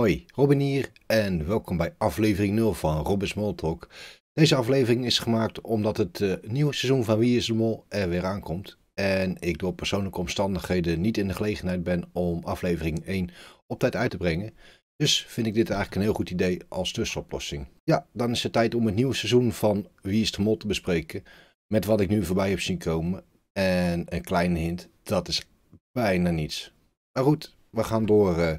Hoi, Robin hier en welkom bij aflevering 0 van Robin Smalltalk. Deze aflevering is gemaakt omdat het uh, nieuwe seizoen van Wie is de Mol er weer aankomt. En ik door persoonlijke omstandigheden niet in de gelegenheid ben om aflevering 1 op tijd uit te brengen. Dus vind ik dit eigenlijk een heel goed idee als tussenoplossing. Ja, dan is het tijd om het nieuwe seizoen van Wie is de Mol te bespreken. Met wat ik nu voorbij heb zien komen. En een kleine hint, dat is bijna niets. Maar goed, we gaan door uh,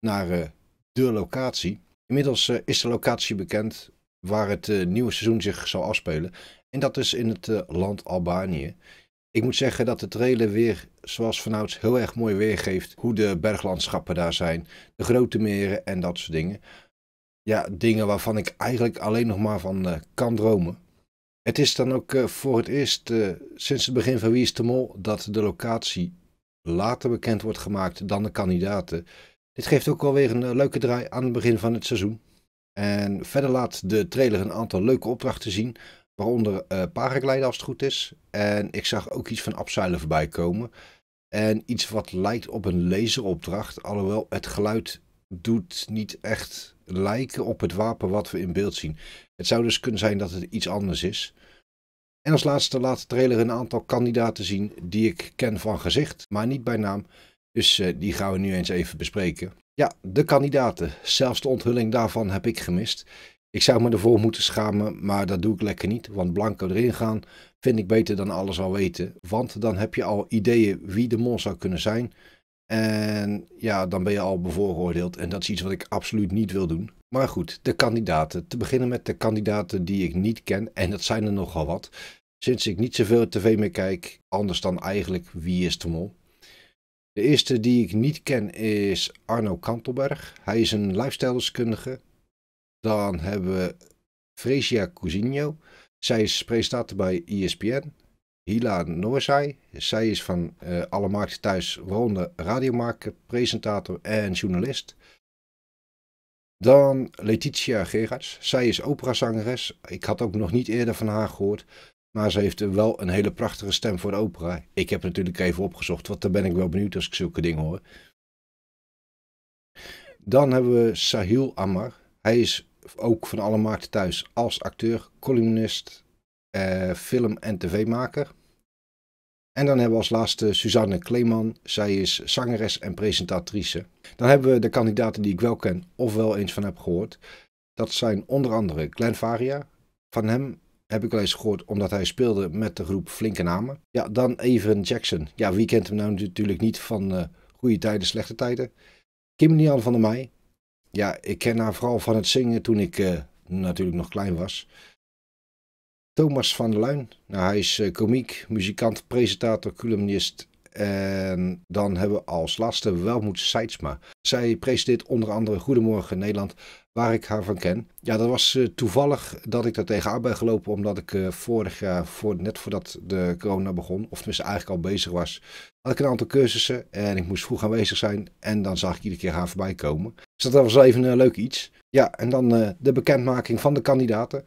naar uh, de locatie. Inmiddels uh, is de locatie bekend waar het nieuwe seizoen zich zal afspelen. En dat is in het land Albanië. Ik moet zeggen dat de trailer weer, zoals vanouds, heel erg mooi weergeeft hoe de berglandschappen daar zijn. De grote meren en dat soort dingen. Ja, dingen waarvan ik eigenlijk alleen nog maar van kan dromen. Het is dan ook voor het eerst sinds het begin van Wie is de Mol dat de locatie later bekend wordt gemaakt dan de kandidaten. Dit geeft ook wel weer een eh, leuke draai aan het begin van het seizoen. En verder laat de trailer een aantal leuke opdrachten zien, waaronder uh, paragliden als het goed is. En ik zag ook iets van abzuilen voorbij komen. En iets wat lijkt op een laseropdracht, alhoewel het geluid doet niet echt lijken op het wapen wat we in beeld zien. Het zou dus kunnen zijn dat het iets anders is. En als laatste laat de trailer een aantal kandidaten zien die ik ken van gezicht, maar niet bij naam. Dus uh, die gaan we nu eens even bespreken. Ja, de kandidaten. Zelfs de onthulling daarvan heb ik gemist. Ik zou me ervoor moeten schamen, maar dat doe ik lekker niet. Want blanco erin gaan vind ik beter dan alles al weten. Want dan heb je al ideeën wie de mol zou kunnen zijn. En ja, dan ben je al bevooroordeeld. En dat is iets wat ik absoluut niet wil doen. Maar goed, de kandidaten. Te beginnen met de kandidaten die ik niet ken. En dat zijn er nogal wat. Sinds ik niet zoveel tv meer kijk, anders dan eigenlijk Wie is de Mol. De eerste die ik niet ken is Arno Kantelberg. Hij is een lifestyle-deskundige. Dan hebben we Fresia Cousinho. Zij is presentator bij ESPN. Hila Noorzai. Zij is van uh, Alle Markten Thuis, waaronder radiomaker, presentator en journalist. Dan Letitia Gerards. Zij is operazangeres. Ik had ook nog niet eerder van haar gehoord. Maar ze heeft wel een hele prachtige stem voor de opera. Ik heb natuurlijk even opgezocht, want dan ben ik wel benieuwd als ik zulke dingen hoor. Dan hebben we Sahil Amar. Hij is ook van alle markten thuis als acteur, columnist, eh, film- en tv-maker. En dan hebben we als laatste Suzanne Kleeman. Zij is zangeres en presentatrice. Dan hebben we de kandidaten die ik wel ken of wel eens van heb gehoord. Dat zijn onder andere Glenn Varia. Van hem heb ik wel eens gehoord omdat hij speelde met de groep Flinke Namen. Ja, dan Even Jackson. Ja, wie kent hem nou natuurlijk niet van uh, goede tijden, slechte tijden. Kim Lian van der Meij. Ja, ik ken haar vooral van het zingen toen ik uh, natuurlijk nog klein was. Thomas van der Luin. Nou, hij is uh, komiek, muzikant, presentator, columnist. En dan hebben we als laatste Welmoed Seidsma. Zij presenteert onder andere Goedemorgen Nederland, waar ik haar van ken. Ja, dat was uh, toevallig dat ik daar tegenaan ben gelopen, omdat ik uh, vorig jaar, voor, net voordat de corona begon, of tenminste eigenlijk al bezig was, had ik een aantal cursussen en ik moest vroeg aanwezig zijn. En dan zag ik iedere keer haar voorbij komen. Dus dat was even een leuk iets. Ja, en dan de bekendmaking van de kandidaten.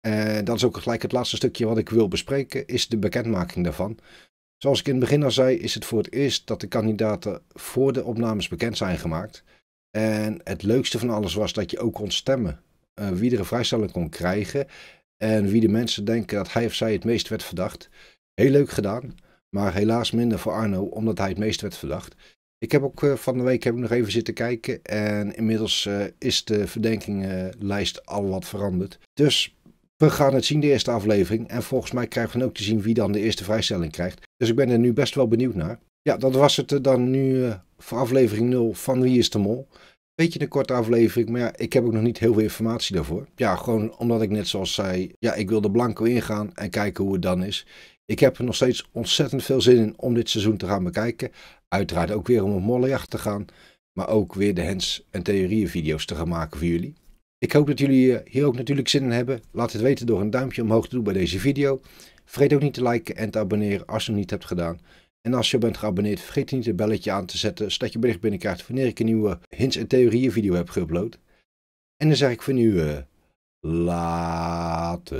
En dat is ook gelijk het laatste stukje wat ik wil bespreken, is de bekendmaking daarvan. Zoals ik in het begin al zei, is het voor het eerst dat de kandidaten voor de opnames bekend zijn gemaakt. En het leukste van alles was dat je ook kon stemmen uh, wie er een vrijstelling kon krijgen. En wie de mensen denken dat hij of zij het meest werd verdacht. Heel leuk gedaan, maar helaas minder voor Arno, omdat hij het meest werd verdacht. Ik heb ook uh, van de week heb ik nog even zitten kijken en inmiddels uh, is de verdenkingenlijst al wat veranderd. Dus we gaan het zien, de eerste aflevering. En volgens mij krijgen we ook te zien wie dan de eerste vrijstelling krijgt. Dus ik ben er nu best wel benieuwd naar. Ja, dat was het dan nu uh, voor aflevering 0 van Wie is de Mol. Beetje een korte aflevering, maar ja, ik heb ook nog niet heel veel informatie daarvoor. Ja, gewoon omdat ik net zoals zei, ja, ik wilde blanco ingaan en kijken hoe het dan is. Ik heb er nog steeds ontzettend veel zin in om dit seizoen te gaan bekijken. Uiteraard ook weer om een mollenjacht te gaan, maar ook weer de hens- en theorieën video's te gaan maken voor jullie. Ik hoop dat jullie eh, hier ook natuurlijk zin in hebben. Laat het weten door een duimpje omhoog te doen bij deze video. Vergeet ook niet te liken en te abonneren als je het niet hebt gedaan. En als je bent geabonneerd, vergeet niet het belletje aan te zetten, zodat je bericht binnenkrijgt wanneer ik een nieuwe hints en theorieën video heb geüpload. En dan zeg ik voor nu, uh, later.